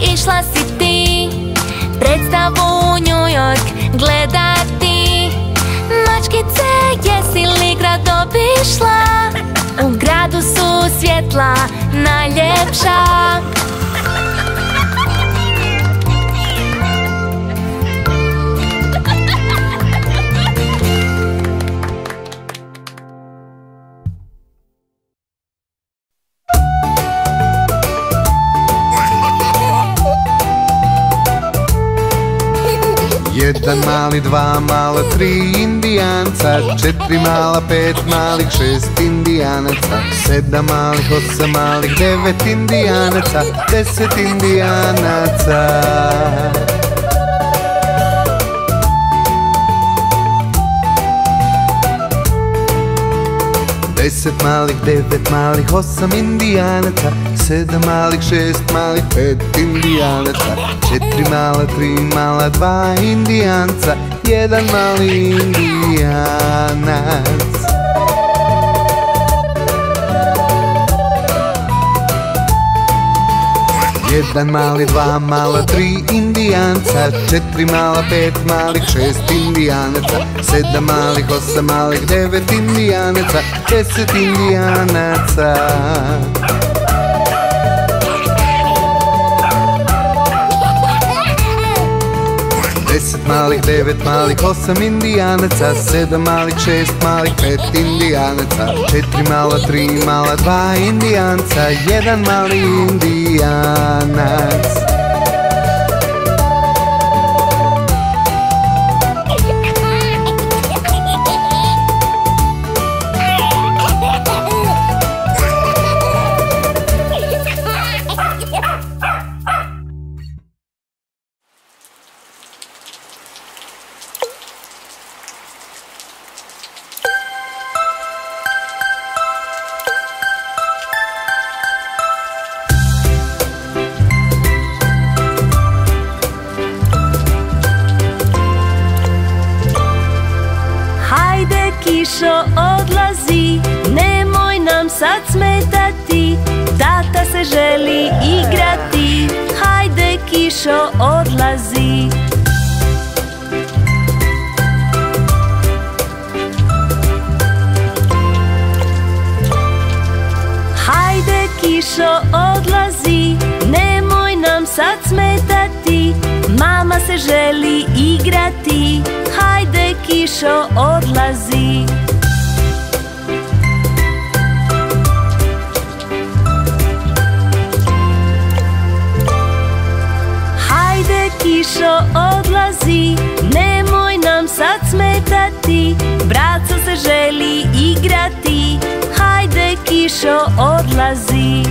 išla si ti. Predstavu u New York gledati. Mačkice jesi li grad obišla? U gradu su svjetla najljepša Jedan mali, dva mala, tri indijanca Četiri mala, pet malih, šest indijanaca Sedam malih, osam malih, devet indijanaca Deset indijanaca. Deset malih, devet malih, osam indijanaca Sedam malih, šest malih, pet indijanaca. Četiri mala, tri mala, dva indijanca. Jedan mali indijanac. Jedan mali, dva mala, tri indijanca. Četiri mala, pet malih, šest indijanaca. Sedam malih, osam malih, devet indijanaca. Deset indijanaca malih, devet malih, osam indijanaca Sedam malih, šest malih, pet indijanaca Četiri mala, tri mala, dva indijanca Jedan mali indijanac želi igrati, hajde kišo odlazi.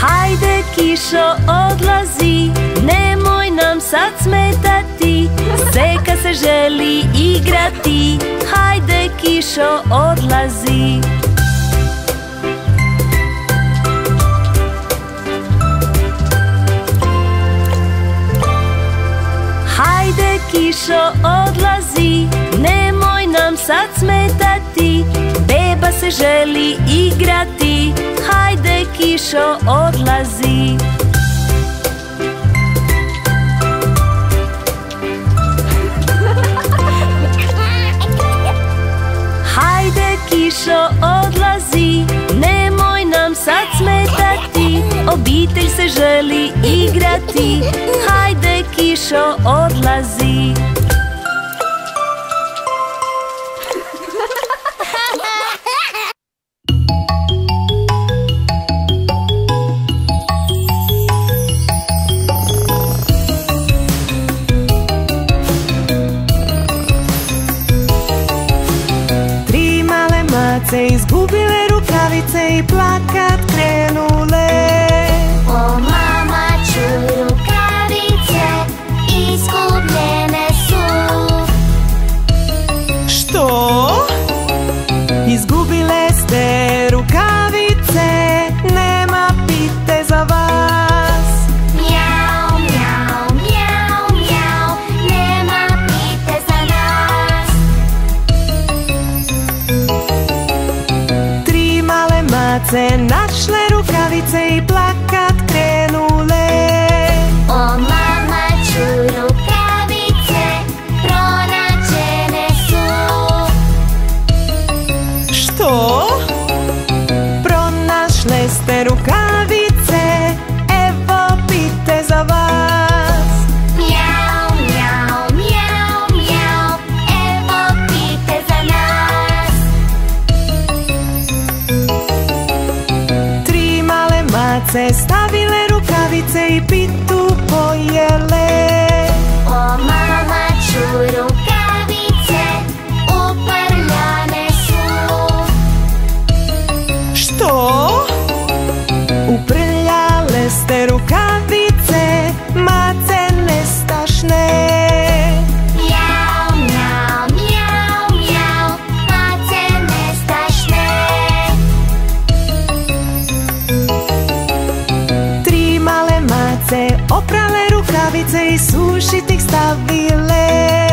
Hajde kišo odlazi, nemoj nam sad smetati. Seka se želi igrati, hajde kišo odlazi kišo odlazi, nemoj nam sad smetati Beba se želi igrati, hajde kišo odlazi. Hajde kišo odlazi, Obitelj se želi igrati. Hajde kišo odlazi. Tri male izgubile rukavice i plakat krenu rukavice rukavice i plak nohavice, opralé rukavice i sušitih stabile.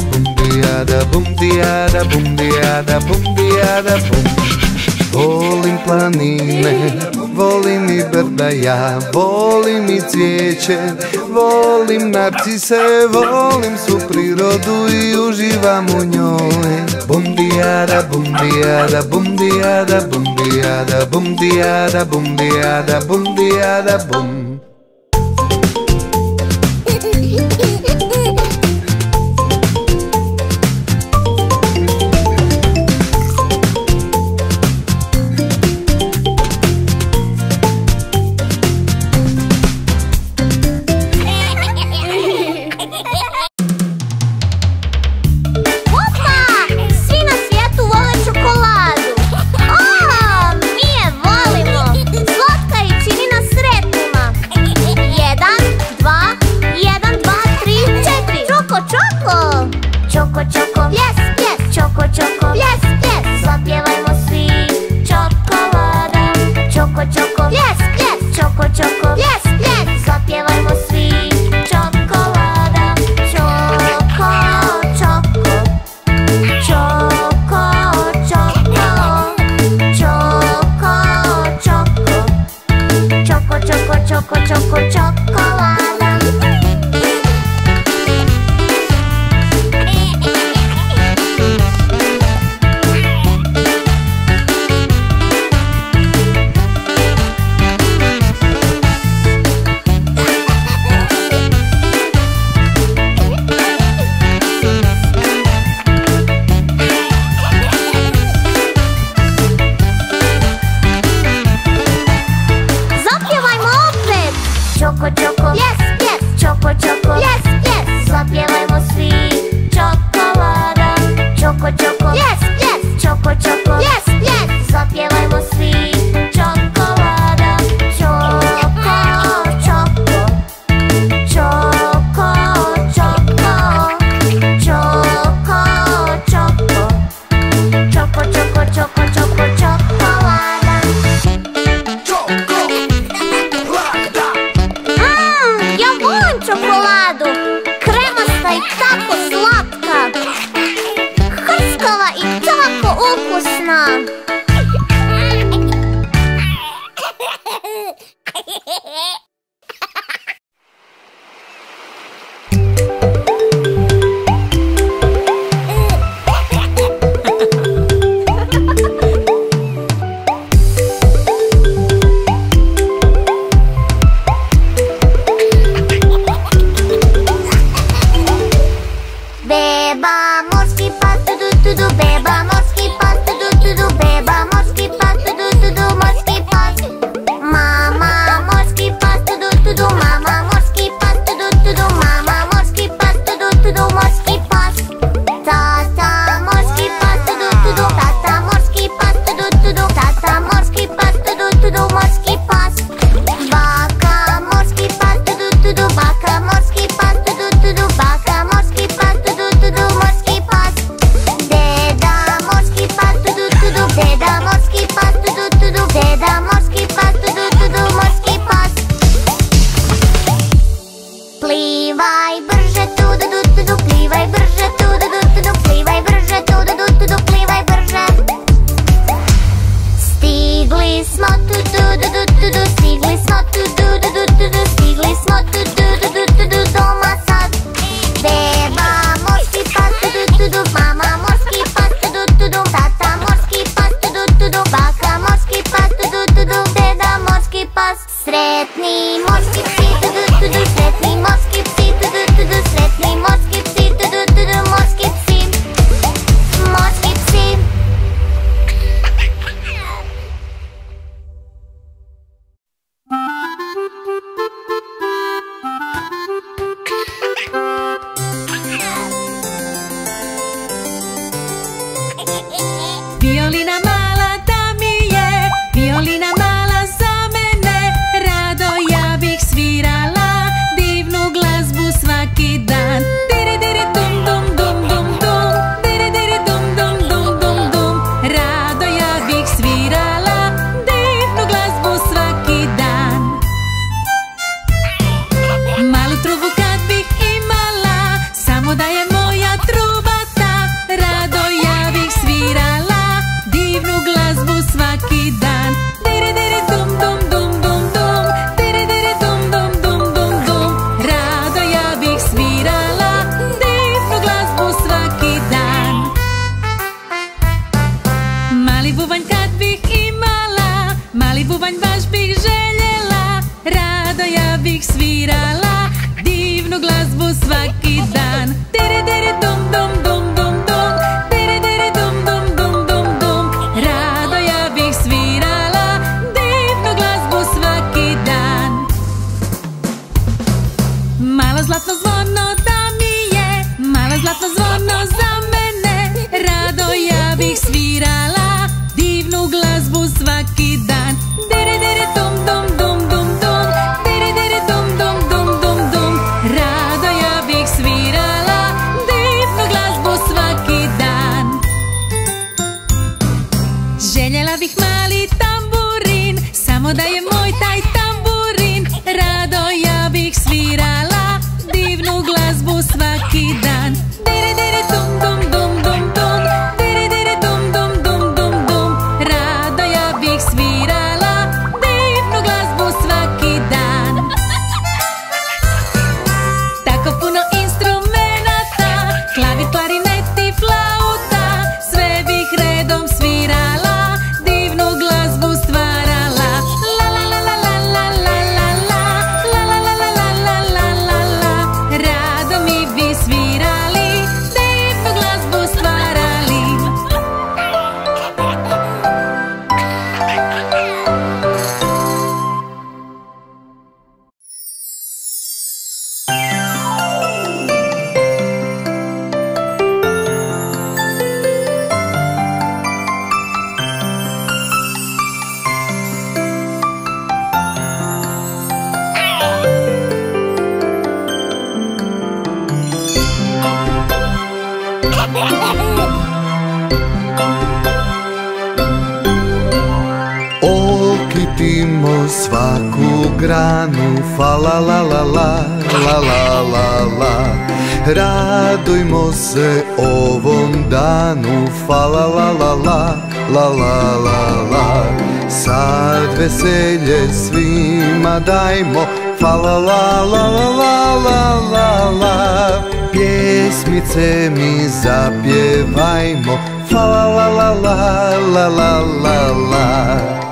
diada, bum diada, bum diada, bum diada, bum diada, bum. Volim planine, volim i brdaja, volim i cvijeće, volim narcise, volim su prirodu i uživam u njoj. Bum diada, bum diada, bum diada, bum diada, bum diada, bum diada, bum diada, bum. choco choco. La la Sad veselje svima dajmo Fa la la la la la la la la Pjesmice mi zapjevajmo Fa la la la la la la la la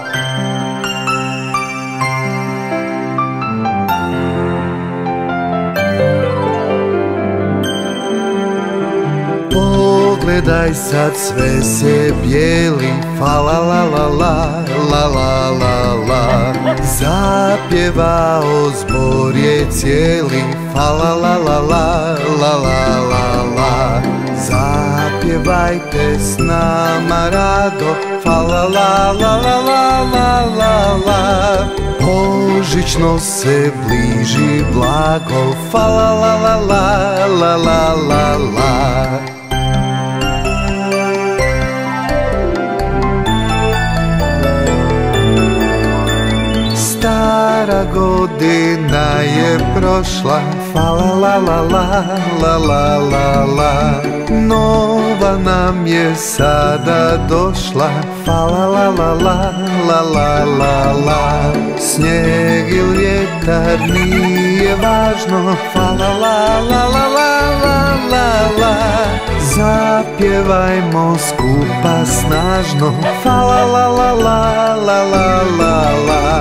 Pogledaj sad sve se bijeli Fa la la la la la la la la Zapjevao zbor je cijeli Fa la la la la la la la la Zapjevajte s nama rado Fa la la la la la la la la Božićno se bliži blago Fa la la la la la la la la godina je prošla Fa la la la la la la la la Nova nam je sada došla Fa la la la la la la la la Snijeg ili vjetar nije važno Fa la la la la la la la la Zapjevajmo skupa snažno Fa la la la la la la la la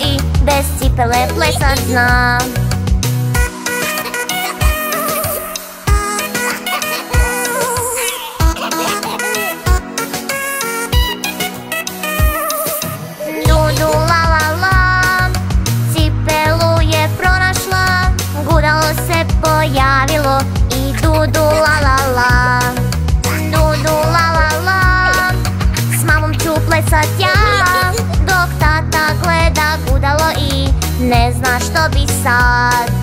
і без ціпеле плеса дна. be sad.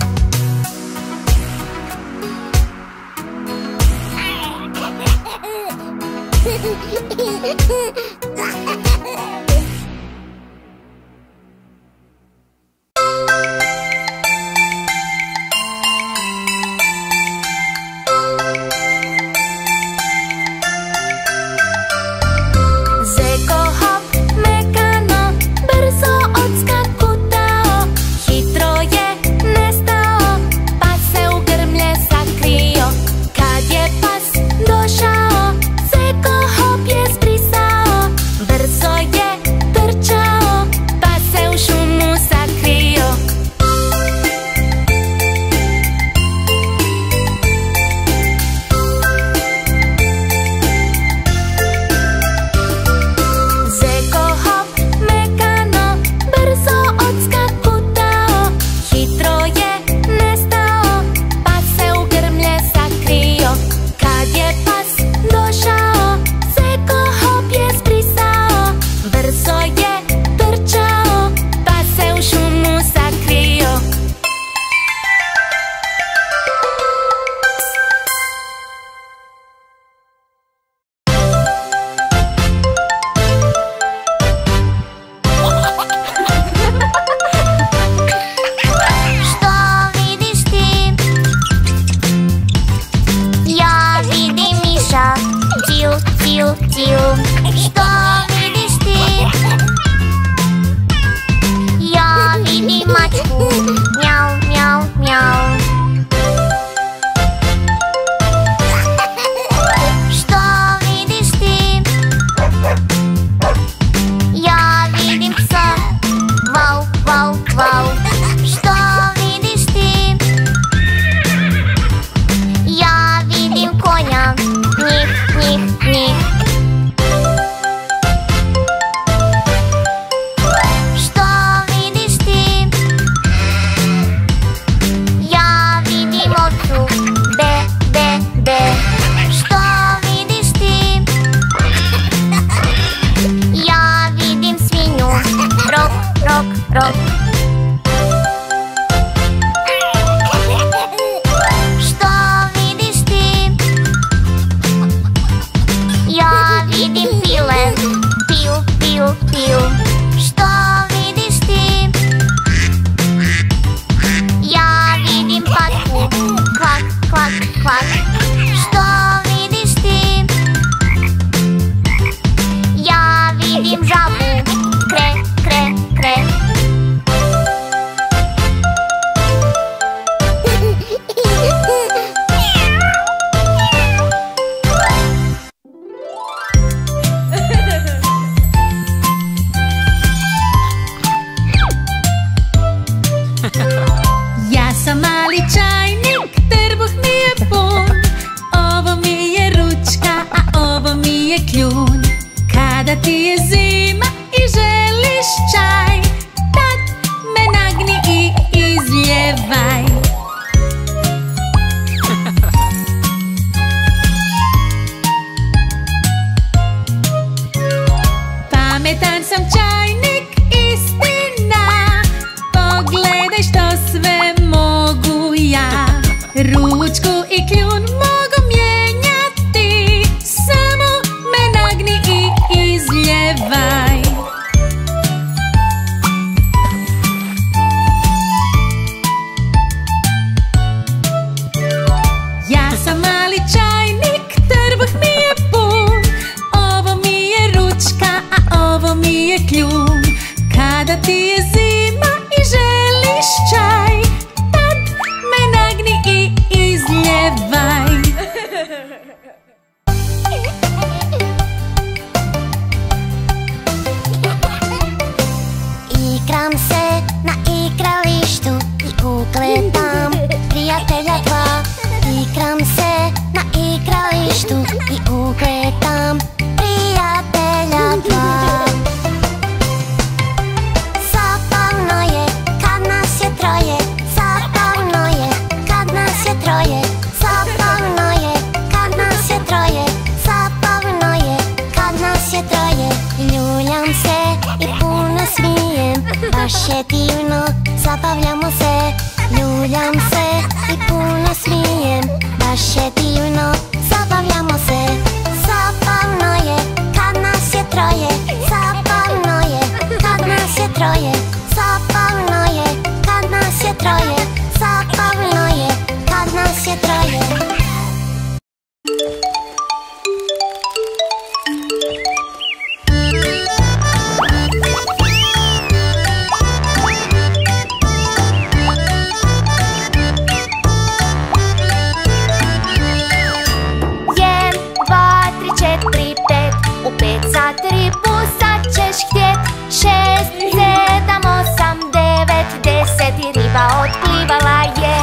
Četiri, pet. U pet sat ribu sad ćeš htjet. Šest, sedam, osam, devet, deset. I riba otplivala je.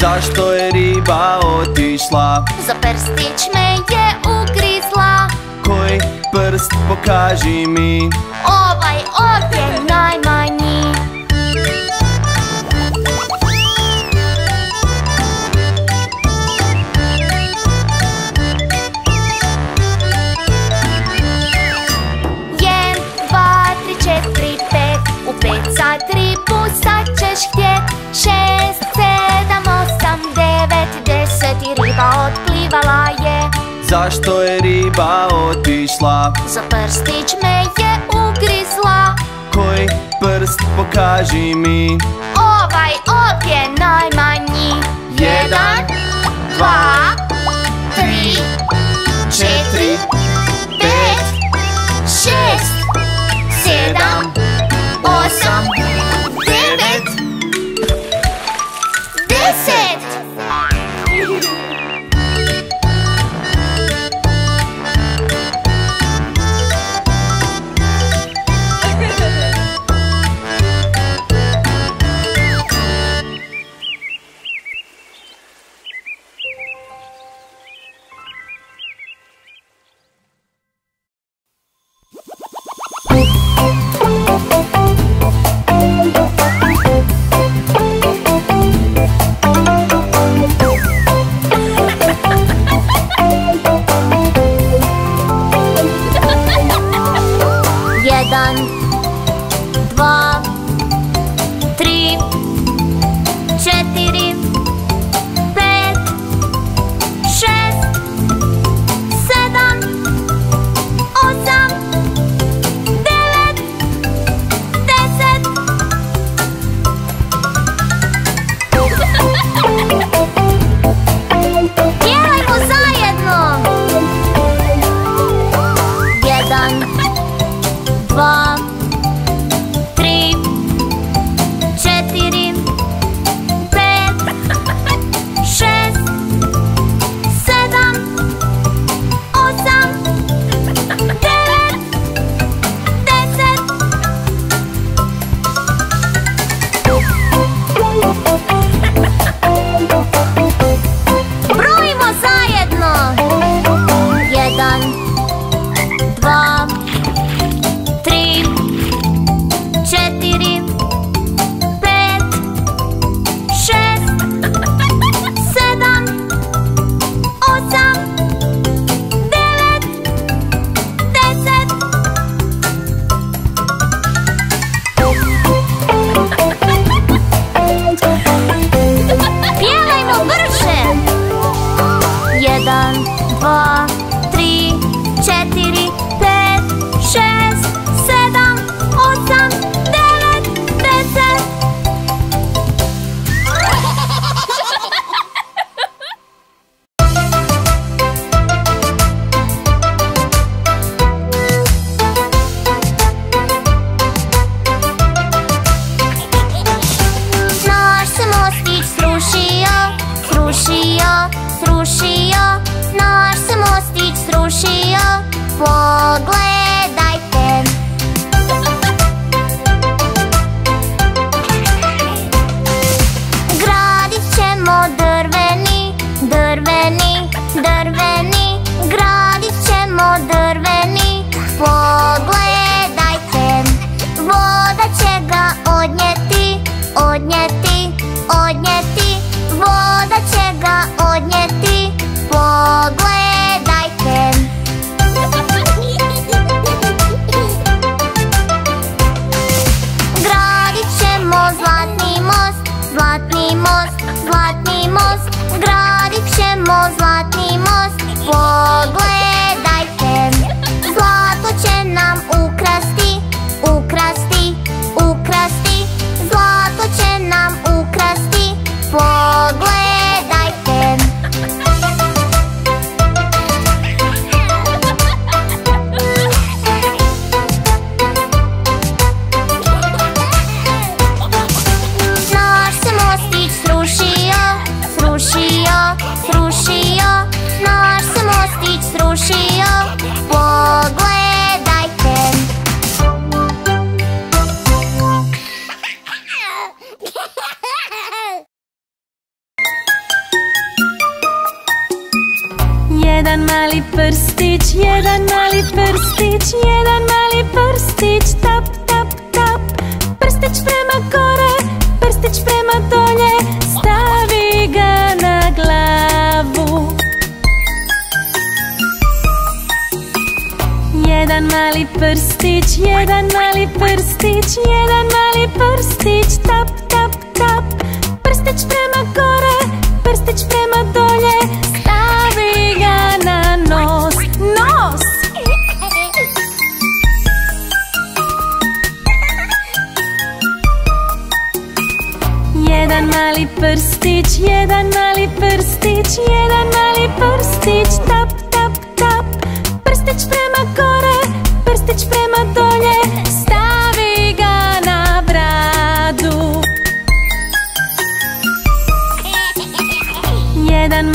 Zašto je riba otišla? Za prstić me je ugrizla. Koji prst pokaži mi. Ovaj ovdje najmanji riba otplivala je. Zašto je riba otišla? Za prstić me je ugrizla. Koji prst pokaži mi. Ovaj ovdje najmanji. Jedan, dva, tri, četiri, pet, šest, sedam,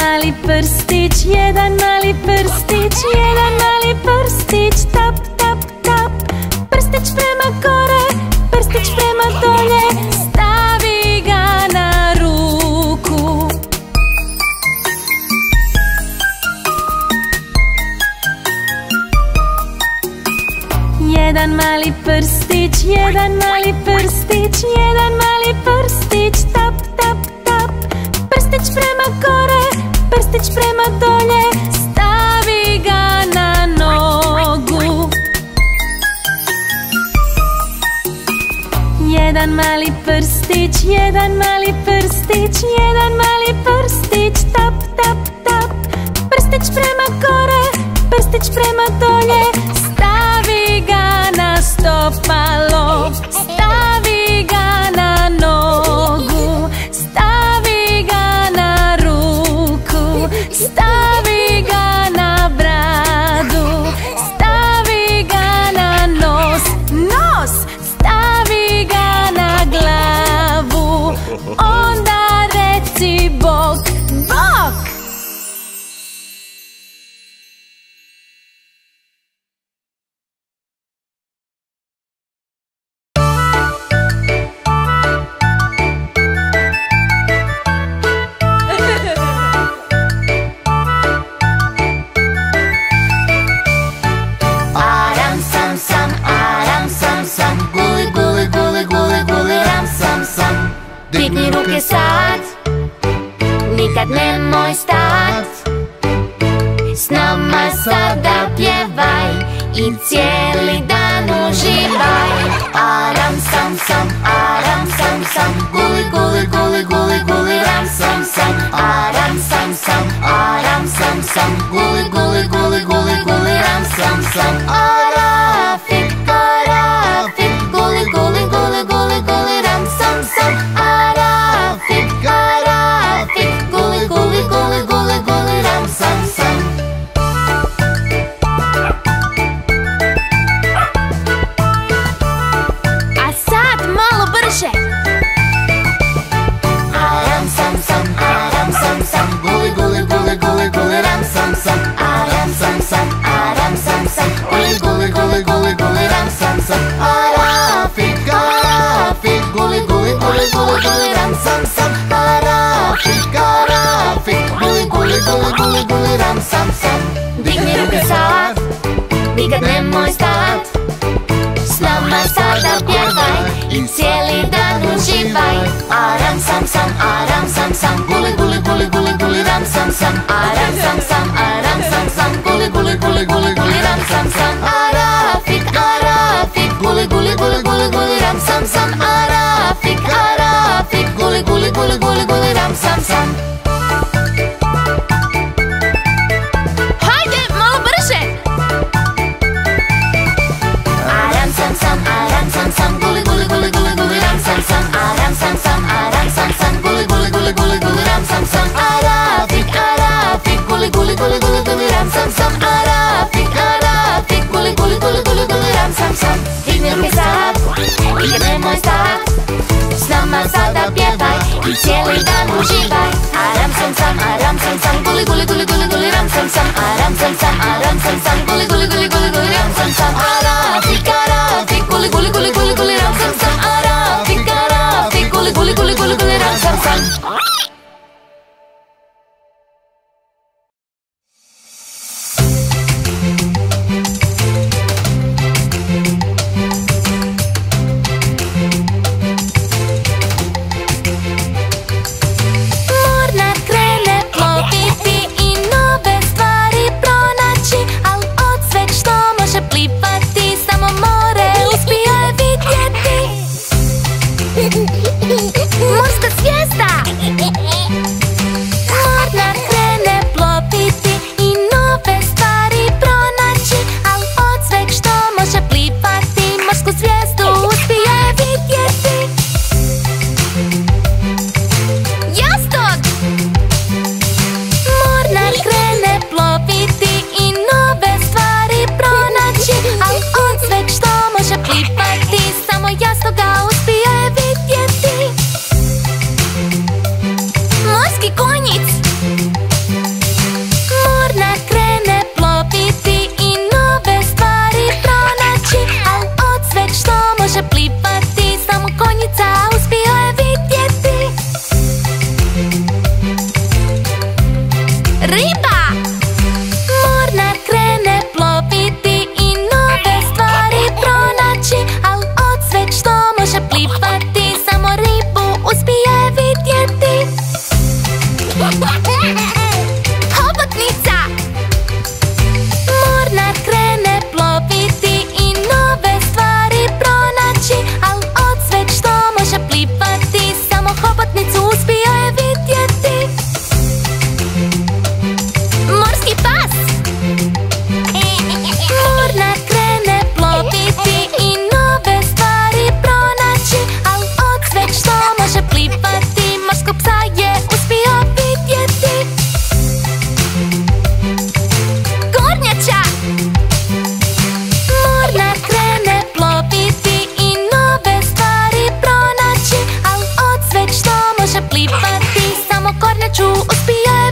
mali prstić, jedan mali prstić, jedan mali prstić, tap, tap, tap. Prstić prema gore, prstić prema dolje, stavi ga na ruku. Jedan mali prstić, jedan mali prstić, jedan mali prstić, tap, tap, tap. Prstić prema gore, prstić prema dolje, stavi ga na nogu. Jedan mali prstić, jedan mali prstić, jedan mali prstić, tap, tap, tap. Prstić prema gore, prstić prema dolje, stavi ga na stopalo, Nikad nemoj stat S nama sada pjevaj I cijeli dan uživaj Aram sam sam, aram sam sam Guli guli guli guli guli ram sam sam Aram sam sam, aram sam sam Guli guli guli guli guli ram sam sam Arafik, buli, buli, buliram sam, sam. Digni ruke sad, nikad nemoj stat S nama sada pjevaj i cijeli dan uživaj. Aram sam sam, aram sam sam. Buli, buli, buli, buli, buliram sam, sam. Aram sam sam, aram sam sam. Buli, buli, buli, buli, buliram sam, sam. śpiewaj I cieluj tam używaj A ram sam sam, a sam sam Guli, guli, guli, guli, guli, ram sam sam sam sam, sam sam Guli, guli, guli, guli, guli, ram sam sam še plivati, samo kornjaču uspijaj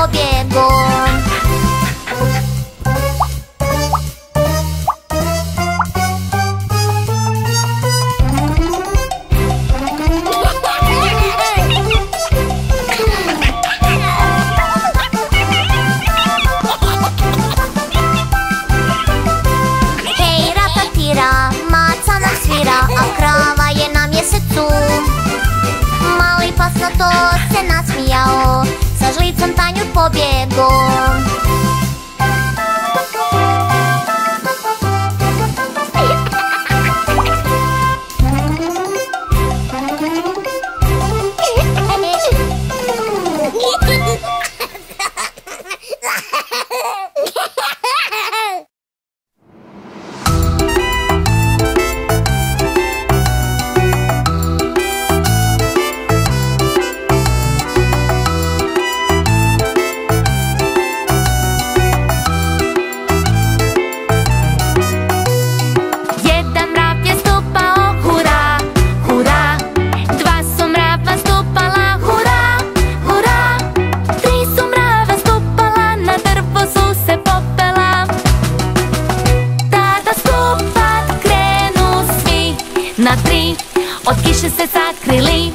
我变过。Na tri. Od kiše se sakrili